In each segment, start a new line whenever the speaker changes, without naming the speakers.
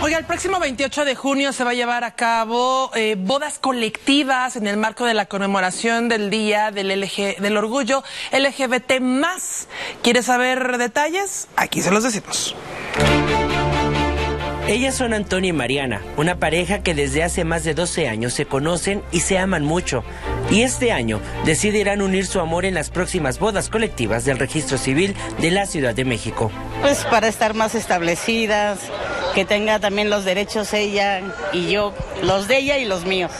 Oiga, el próximo 28 de junio se va a llevar a cabo eh, bodas colectivas en el marco de la conmemoración del Día del, LG, del Orgullo LGBT+. ¿Quiere saber detalles? Aquí se los decimos.
Ellas son Antonio y Mariana, una pareja que desde hace más de 12 años se conocen y se aman mucho. Y este año decidirán unir su amor en las próximas bodas colectivas del registro civil de la Ciudad de México.
Pues para estar más establecidas, que tenga también los derechos ella y yo, los de ella y los míos,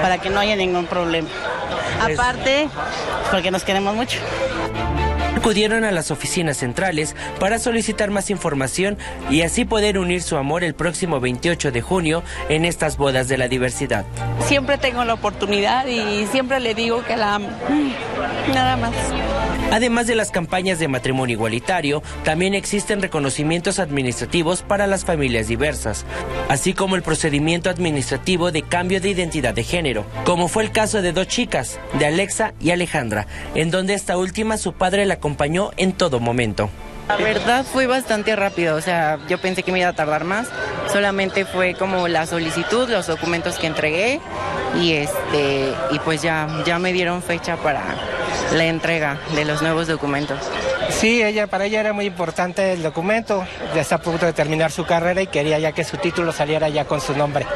para que no haya ningún problema. Aparte, porque nos queremos mucho
acudieron a las oficinas centrales para solicitar más información y así poder unir su amor el próximo 28 de junio en estas bodas de la diversidad.
Siempre tengo la oportunidad y siempre le digo que la amo. Nada más.
Además de las campañas de matrimonio igualitario, también existen reconocimientos administrativos para las familias diversas, así como el procedimiento administrativo de cambio de identidad de género, como fue el caso de dos chicas, de Alexa y Alejandra, en donde esta última su padre la acompañó en todo momento.
La verdad fue bastante rápido, o sea, yo pensé que me iba a tardar más. Solamente fue como la solicitud, los documentos que entregué y este y pues ya ya me dieron fecha para la entrega de los nuevos documentos.
Sí, ella para ella era muy importante el documento. Ya está a punto de terminar su carrera y quería ya que su título saliera ya con su nombre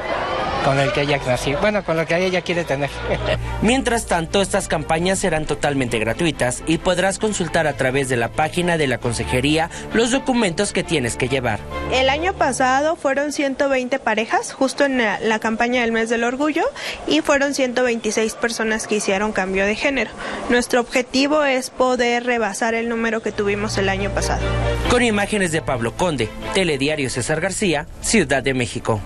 con el que ella nació, bueno, con lo que ella quiere tener.
Mientras tanto, estas campañas serán totalmente gratuitas y podrás consultar a través de la página de la consejería los documentos que tienes que llevar.
El año pasado fueron 120 parejas, justo en la, la campaña del mes del orgullo, y fueron 126 personas que hicieron cambio de género. Nuestro objetivo es poder rebasar el número que tuvimos el año pasado.
Con imágenes de Pablo Conde, Telediario César García, Ciudad de México.